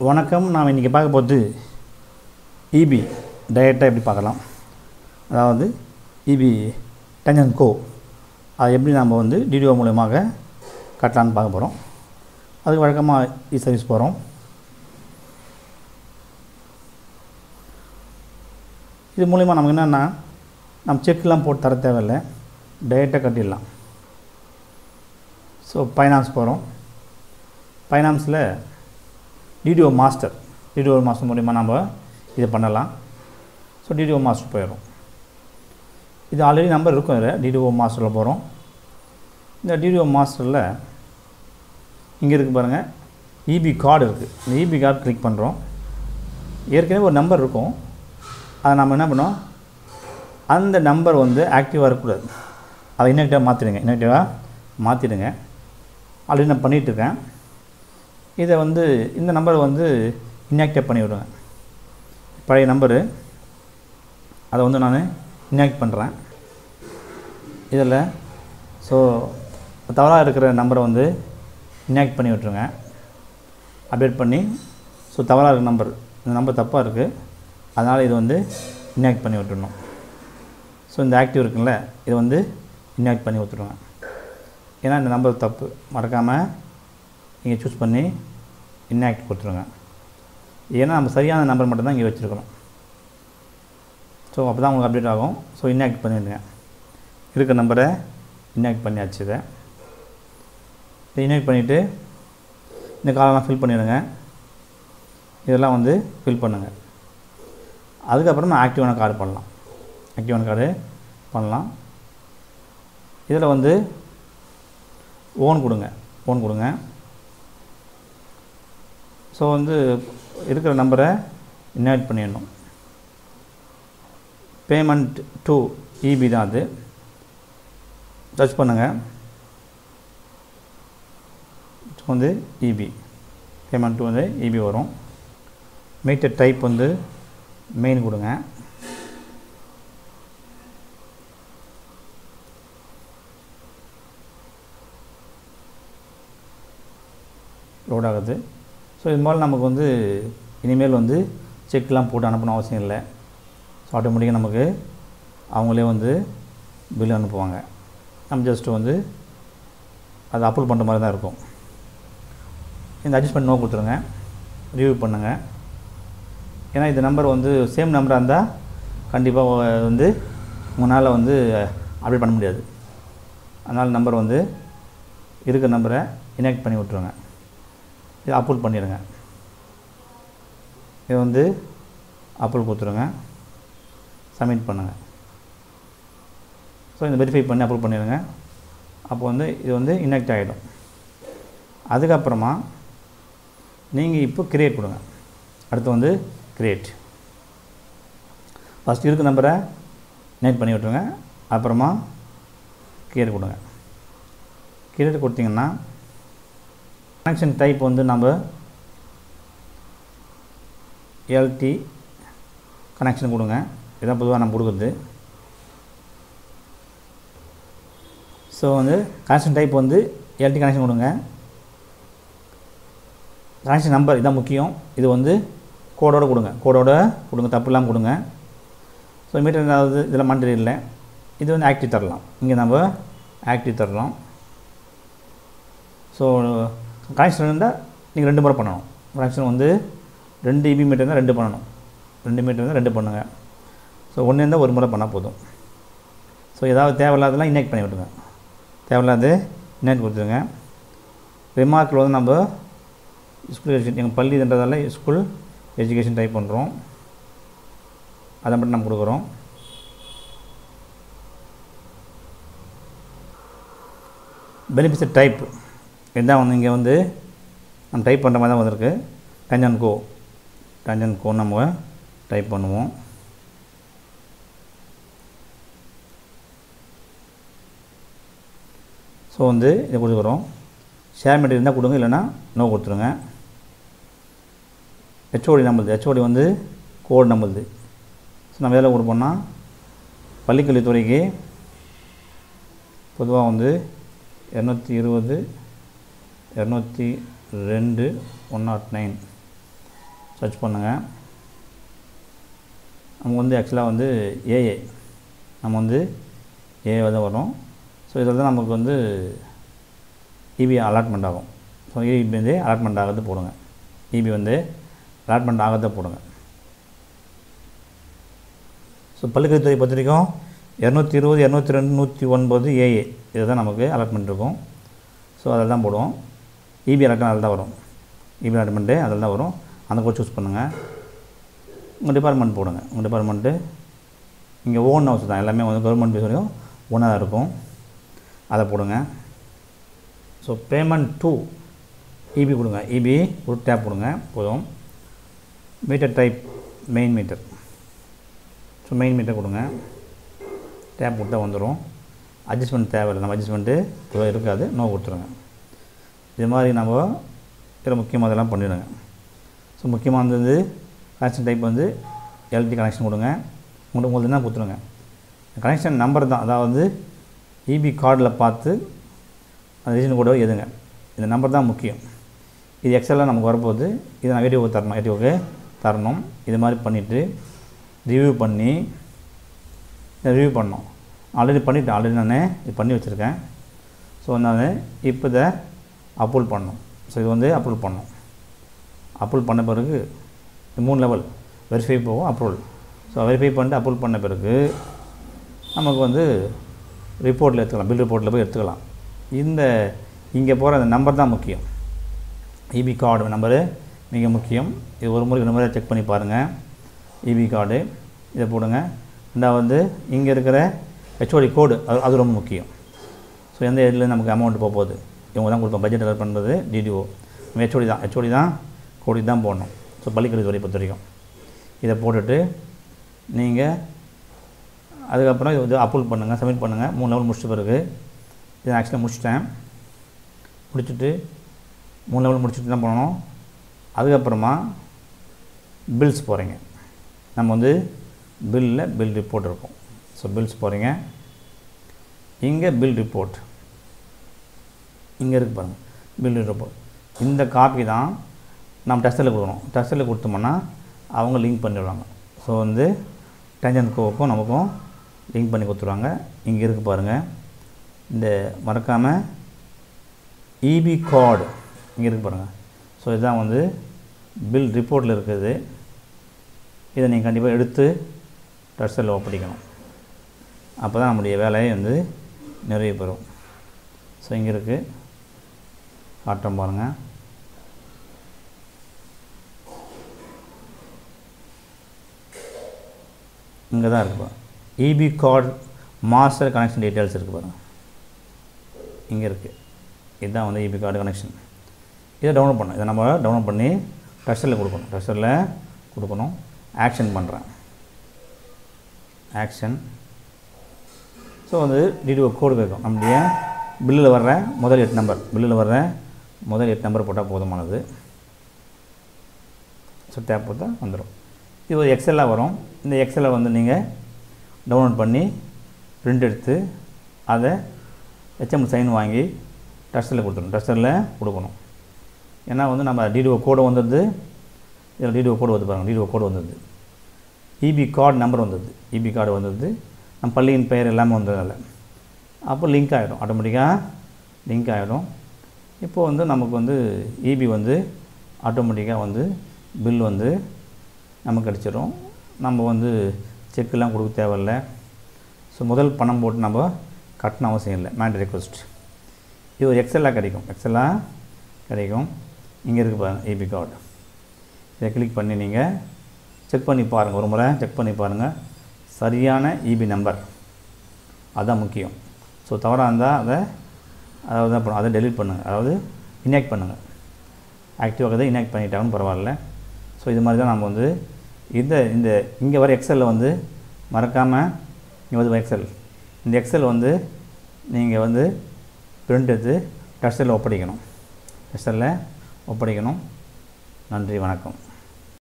வணக்கம். நாம் இன்றைக்கி பார்க்க போகிறது இபி டைரெக்டாக எப்படி பார்க்கலாம்? அதாவது இபி டெஞ்சன் கோ அது எப்படி நாம் வந்து டிடிஓ மூலயமாக கட்டலான்னு பார்க்க போகிறோம். அதுக்கு வழக்கமாக இ சர்வீஸ் போகிறோம். இது மூலிமா நமக்கு என்னென்னா நம்ம செக்லாம் போட்டு தர தேவையில்லை. டைரெக்டாக கட்டிடலாம். ஸோ ஃபைனான்ஸ் போகிறோம். ஃபைனான்ஸில் டிடிஓ மாஸ்டர் டிடிஓ மாஸ்டர் மூலிமா நம்ம இதை பண்ணலாம். ஸோ டிடிஓ மாஸ்டர் போயிடும். இது ஆல்ரெடி நம்பர் இருக்கும் இதில். டிடிஓ மாஸ்டரில் போகிறோம் இந்த டிடிஓ மாஸ்டரில் இங்கே இருக்குது பாருங்கள் இபி கார்டு இருக்குது இந்த இபி கார்டு கிளிக் பண்ணுறோம் ஏற்கனவே ஒரு நம்பர் இருக்கும். அதை நம்ம என்ன பண்ணோம்? அந்த நம்பர் வந்து ஆக்டிவாக இருக்கக்கூடாது. அதை இன்னெக்டிவாக மாற்றிடுங்க இன்னெக்டிவாக மாற்றிடுங்க ஆல்ரெடி நான் பண்ணிகிட்ருக்கேன் இதை வந்து இந்த நம்பரை வந்து இன்ஆக்டிவ் பண்ணி விடுங்க பழைய நம்பரு அதை வந்து நான் இன்ஆக்ட் பண்ணுறேன் இதில் ஸோ தவறாக இருக்கிற நம்பரை வந்து இன்ஆக்ட் பண்ணி விட்ருங்க அப்டேட் பண்ணி ஸோ தவறாக இருக்கிற நம்பர் இந்த நம்பர் தப்பாக இருக்குது அதனால் இது வந்து இன்ஆக்ட் பண்ணி விட்டுடணும் ஸோ இந்த ஆக்டிவ் இருக்குல்ல இதை வந்து இன்ஆக்ட் பண்ணி விட்டுருங்க ஏன்னா இந்த நம்பர் தப்பு. மறக்காமல் நீங்கள் சூஸ் பண்ணி இன்ஆக்ட் கொடுத்துருங்க. ஏன்னா நம்ம சரியான நம்பர் மட்டும்தான் இங்கே வச்சுருக்கணும் ஸோ அப்போ தான் உங்களுக்கு அப்டேட் ஆகும். ஸோ இன்ஆக்ட் பண்ணிடுங்க. இருக்கிற நம்பரை இன்ஆக்ட் பண்ணியாச்சு இதை. இன்ஆக்ட் பண்ணிவிட்டு இந்த காலெல்லாம் ஃபில் பண்ணிடுங்க. இதெல்லாம் வந்து ஃபில் பண்ணுங்கள் அதுக்கப்புறம் ஆக்டிவான கார்டு பண்ணலாம். ஆக்டிவான கார்டு பண்ணலாம். இதில் வந்து ஓன் கொடுங்க. ஓன் கொடுங்க. ஸோ வந்து இருக்கிற நம்பரை இன்வைட் பண்ணிடணும். பேமெண்ட் டு இபி தான் அது. டச் பண்ணுங்கள் வந்து இபி பேமெண்ட் டூ வந்து இபி வரும். மீட்டர் டைப் வந்து மெயின் கொடுங்க. லோட் ஆகுது. ஸோ இது மாதிரி நமக்கு வந்து இனிமேல் வந்து செக்லாம் போட்டு அனுப்பணும் அவசியம் இல்லை. ஸோ ஆட்டோமேட்டிக்காக நமக்கு அவங்களே வந்து பில் அனுப்புவாங்க. நம்ம ஜஸ்ட்டு வந்து அதை அப்ரூவ் பண்ணுற மாதிரி தான் இருக்கும். இந்த அட்ஜஸ்ட்மெண்ட் நோ கொடுத்துருங்க. ரிவ்யூ பண்ணுங்கள் ஏன்னா இந்த நம்பர் வந்து சேம் நம்பராக இருந்தால் கண்டிப்பாக வந்து உங்களால் வந்து அப்டேட் பண்ண முடியாது. அதனால் நம்பர் வந்து இருக்கிற நம்பரை இனெக்ட் பண்ணி விட்ருங்க இதை அப்ரூவ் பண்ணிடுங்க இது வந்து அப்ரூவ் கொடுத்துருங்க. சப்மிட் பண்ணுங்கள் ஸோ இந்த வெரிஃபை பண்ணி அப்ரூவ் பண்ணிடுங்க அப்போ வந்து இது வந்து இன்ஆக்ட் ஆகிடும் அதுக்கப்புறமா நீங்கள் இப்போ கிரியேட் கொடுங்க. அடுத்து வந்து கிரியேட் ஃபஸ்ட் இருக்க நம்பரை நைட் பண்ணி விட்ருங்க அப்புறமா கிரியேட் கொடுங்க. கிரியேட் கொடுத்தீங்கன்னா கனெக்ஷன் டைப் வந்து நம்ம எல்டி கனெக்ஷன் கொடுங்க. இதான் பொதுவாக நம்ம கொடுக்குறது. ஸோ வந்து கனெக்ஷன் டைப் வந்து எல்டி கனெக்ஷன் கொடுங்க. கனெக்ஷன் நம்பர் இதான் முக்கியம். இது வந்து கோடோடு கொடுங்க. கோடோட கொடுங்க. தப்பு இல்லாமல் கொடுங்க. ஸோ மீட்டர் ஏதாவது இதில் மண்டல் இல்லை. இது வந்து ஆக்டிவ் தரலாம். இங்கே நம்ம ஆக்டிவ் தரலாம். ஸோ கனெக்ஷன் இருந்தால் நீங்கள் ரெண்டு முறை பண்ணணும். கனெக்ஷன் வந்து ரெண்டு இபி மீட்டர் இருந்தால் ரெண்டு பண்ணணும். ரெண்டு மீட்டர் இருந்தால் ரெண்டு பண்ணுங்கள் ஸோ ஒன்று இருந்தால் ஒரு முறை பண்ணால் போதும். ஸோ ஏதாவது தேவையில்லாதெல்லாம் இன்னேட் பண்ணி விட்டுருங்க. தேவையில்லாத இன்னேட் கொடுத்துருங்க ரிமார்க்கில் வந்து நம்ம ஸ்கூல் எஜுகேஷன் எங்கள் பள்ளின்றதால ஸ்கூல் எஜுகேஷன் டைப் பண்ணுறோம் அதை மட்டும் நம்ம கொடுக்குறோம். பெனிஃபிட்ஸ் டைப் இதுதான் வந்து இங்கே வந்து நம்ம டைப் பண்ணுற மாதிரி தான் வந்திருக்கு. டஞ்சன் கோ டஞ்சன் கோ நம்ம டைப் பண்ணுவோம். ஸோ வந்து இதை கொடுக்குறோம் ஷேர் மெட்டீரியல் இருந்தால் கொடுங்க இல்லைன்னா நோ கொடுத்துருங்க. ஹெச்ஓடி நம்மளுது ஹெச்ஓடி வந்து கோடு நம்மளுது ஸோ நம்ம எதில் கொடுப்போம்னா பள்ளிக்கல்வித்துறைக்கு பொதுவாக வந்து இரநூத்தி இருபது இரநூத்தி ரெண்டு ஒன் நாட் நைன் சர்ச் பண்ணுங்கள் நமக்கு வந்து ஆக்சுவலாக வந்து ஏஏ நம்ம வந்து ஏஏ தான் வரும் ஸோ இதில் தான் நமக்கு வந்து இபி அலாட்மெண்ட் ஆகும். ஸோ இபி வந்து அலாட்மெண்ட் ஆகிறது போடுங்க. இபி வந்து அலாட்மெண்ட் ஆகிறத போடுங்க. ஸோ பள்ளிக்கல்வித்துறை பொறுத்த வரைக்கும் இரநூத்தி இருபது இரநூத்தி ரெண்டு நூற்றி ஒன்பது ஏஏ இதுதான் நமக்கு அலாட்மெண்ட் இருக்கும். ஸோ அதில் தான் போடுவோம். இபி அலாட்மெண்ட் அதில் தான் வரும். இபி அலாட்மெண்ட்டு அதில் தான் வரும். அந்த கோர்ஸ் சூஸ் பண்ணுங்கள் உங்கள் டிபார்ட்மெண்ட் போடுங்க. உங்கள் டிபார்ட்மெண்ட்டு இங்கே ஓன் ஹவுஸ் தான். எல்லாமே வந்து கவர்மெண்ட் பேஸ் வரையும் ஒன்றா தான் இருக்கும். அதை போடுங்க. ஸோ பேமெண்ட் டூ இபி கொடுங்க. இபி ஒரு டேப் கொடுங்க. போதும். Meter type main meter so main meter கொடுங்க. டேப் கொடுத்தா வந்துடும் அட்ஜஸ்ட்மெண்ட் தேவையில்லை. நம்ம அட்ஜஸ்ட்மெண்ட்டு இருக்காது. நோ கொடுத்துருங்க. இது மாதிரி நம்ம இதில் முக்கியமாக இதெல்லாம் பண்ணிவிடுங்க ஸோ முக்கியமாக வந்து கனெக்ஷன் டைப் வந்து எல்டி கனெக்ஷன் கொடுங்க. உங்களுக்கு உங்களுக்கு என்ன கொடுத்துருங்க. கனெக்ஷன் நம்பர் தான். அதாவது இபி கார்டில் பார்த்து அந்த ரீசன் கூட எதுங்க இந்த நம்பர் தான் முக்கியம். இது எக்ஸலில் நமக்கு வரப்போகுது. இதை நான் வீடியோவுக்கு தரணும். வீடியோவுக்கு தரணும். இது மாதிரி பண்ணிவிட்டு ரிவ்யூ பண்ணி ரிவ்யூ பண்ணோம் ஆல்ரெடி பண்ணிவிட்டேன் ஆல்ரெடி நான் இது பண்ணி வச்சுருக்கேன். ஸோ நான் இப்போ இதை அப்ரூவல் பண்ணும். ஸோ இது வந்து அப்ரூவல் பண்ணும். அப்ரூவல் பண்ண பிறகு மூணு லெவல் வெரிஃபை போகும் அப்ரூவல் ஸோ வெரிஃபை பண்ணிட்டு அப்ரூவல் பண்ண பிறகு நமக்கு வந்து ரிப்போர்ட்டில் எடுத்துக்கலாம். பில் ரிப்போர்ட்டில் போய் எடுத்துக்கலாம். இந்த இங்கே போகிற அந்த நம்பர் தான் முக்கியம். இபி கார்டு நம்பரு மிக முக்கியம். இது ஒரு முறை ரெண்டு முறை செக் பண்ணி பாருங்கள் இபி கார்டு இதை போடுங்க. ரெண்டாவது வந்து இங்கே இருக்கிற ஹெச்ஓடி கோடு அது அது ரொம்ப முக்கியம். ஸோ எந்த இதில் நமக்கு அமௌண்ட் போக போகுது? இவங்க தான் கொடுப்போம். பட்ஜெட் அலர்ட் பண்ணுறது டிடிஓ ஹெச்ஓடி தான். ஹெச்ஓடி தான் கோடி தான் போடணும். ஸோ பள்ளிக்கல்வித்துறை பொறுத்த வரைக்கும். இதை போட்டுட்டு நீங்கள் அதுக்கப்புறம் இது வந்து பண்ணுங்கள் சப்மிட் பண்ணுங்கள் மூணு லெவல் முடிச்ச பிறகு இதை ஆக்சுவலாக முடிச்சிட்டேன். முடிச்சுட்டு மூணு லெவல் முடிச்சுட்டு தான் பண்ணணும் அதுக்கப்புறமா பில்ஸ் போகிறீங்க நம்ம வந்து பில்லில் பில் ரிப்போர்ட் இருக்கும். ஸோ பில்ஸ் போகிறீங்க இங்கே பில் ரிப்போர்ட் இங்கே இருக்குது பாருங்கள் பில் ரிப்போர்ட் இந்த காப்பி தான் நம்ம டெஸ்ட்டில் கொடுக்கணும். டெஸ்ட்டில் கொடுத்தோம்னா அவங்க லிங்க் பண்ணிடுவாங்க. ஸோ வந்து டேஞ்சன் கோவுக்கும் நமக்கும் லிங்க் பண்ணி கொடுத்துருவாங்க. இங்கே இருக்குது பாருங்கள் இந்த மறக்காமல் இபி கார்டு இங்கே இருக்குது பாருங்கள் ஸோ இதுதான் வந்து பில் ரிப்போர்ட்டில் இருக்குது. இதை நீங்கள் கண்டிப்பாக எடுத்து டெஸ்ட்டில் ஒப்படைக்கணும் அப்போ தான் நம்முடைய வேலையை வந்து நிறைவு பெறும். ஸோ இங்கே இருக்குது காட்டம் பாருங்கள் இங்கே தான் இருக்குது பாருங்கள் EB card master connection details இருக்குது பாருங்கள் இங்கே இருக்குது இதுதான் வந்து இபி கார்டு கனெக்ஷன் இதை டவுன்லோட் பண்ணணும். இதை நம்ம டவுன்லோட் பண்ணி ட்ரெஷரில் கொடுக்கணும். ட்ரெஷரில் கொடுக்கணும். ஆக்ஷன் பண்ணுறேன் ஆக்ஷன் ஸோ வந்து டிடிஓ கோடு கேட்கும். நம்முடைய பில்லில் வர்ற முதல் எட்டு நம்பர் பில்லில் வர்ற முதல் எட்டு நம்பர் போட்டால் போதுமானது. ஸோ டேப் போட்டால் வந்துடும் இது ஒரு எக்ஸலாக வரும். இந்த எக்ஸலை வந்து நீங்கள் டவுன்லோட் பண்ணி பிரிண்ட் எடுத்து அதை ஹெச்எம் சைன் வாங்கி டஸ்டரில் கொடுத்துடணும். டஸ்டரில் கொடுக்கணும். ஏன்னா வந்து நம்ம டிடிஓ கோடு வந்தது இதில் டிடிஓ கோடு வந்து பாருங்கள் டிடிஓ கோடு வந்தது இபி கார்டு நம்பர் வந்தது இபி கார்டு வந்தது நம்ம பள்ளியின் பெயர் எல்லாமே வந்ததில்ல அப்போ லிங்க் ஆகிடும் ஆட்டோமேட்டிக்காக லிங்க் ஆகிடும் இப்போது வந்து நமக்கு வந்து இபி வந்து ஆட்டோமேட்டிக்காக வந்து பில் வந்து நமக்கு கிடச்சிரும் நம்ம வந்து செக்கெலாம் கொடுக்க தேவையில்ல. ஸோ முதல் பணம் போட்டு நம்ம கட்டணும் அவசியம் இல்லை. மேண்ட் ரெக்வஸ்ட் இது ஒரு எக்ஸலாக கிடைக்கும். எக்ஸலாக கிடைக்கும். இங்கே இருக்குது பாருங்கள் இபி கார்டு இதை கிளிக் பண்ணி நீங்கள் செக் பண்ணி பாருங்கள் ஒரு முறை செக் பண்ணி பாருங்கள் சரியான இபி நம்பர் அதுதான் முக்கியம். ஸோ தவறாக இருந்தால் அதை அதாவது அப்புறம் அதை டெலிட் பண்ணுங்கள் அதாவது இன்ஆக்ட் பண்ணுங்கள் ஆக்டிவாக தான் இன்ஆக்ட் பண்ணிட்டாலும் பரவாயில்ல. ஸோ இது மாதிரி தான் நம்ம வந்து இந்த இந்த இங்கே வர எக்ஸலில் வந்து மறக்காமல் இங்கே வந்து எக்ஸல் இந்த எக்ஸல் வந்து நீங்கள் வந்து பிரிண்ட் எடுத்து டஸ்டரில் ஒப்படைக்கணும். டஸ்டரில் ஒப்படைக்கணும். நன்றி வணக்கம்.